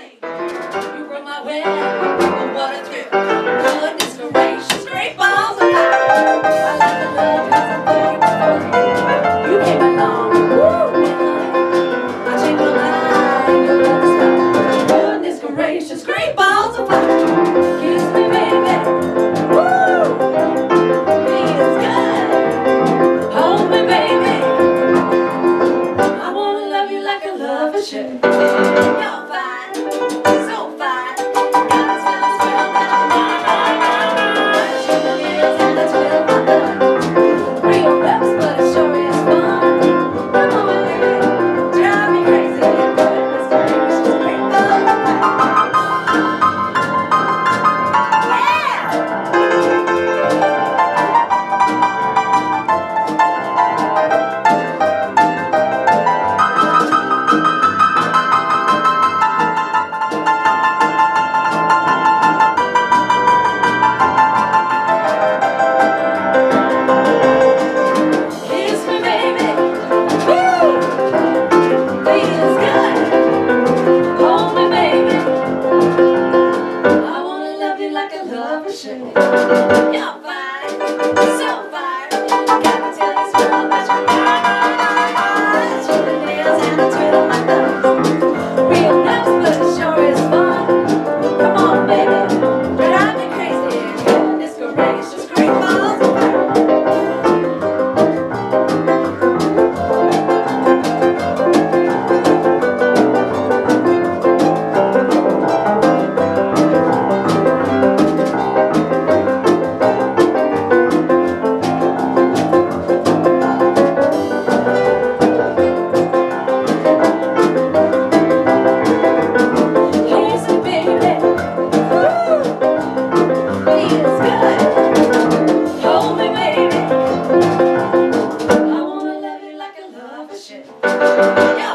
say, you broke my will. Yeah.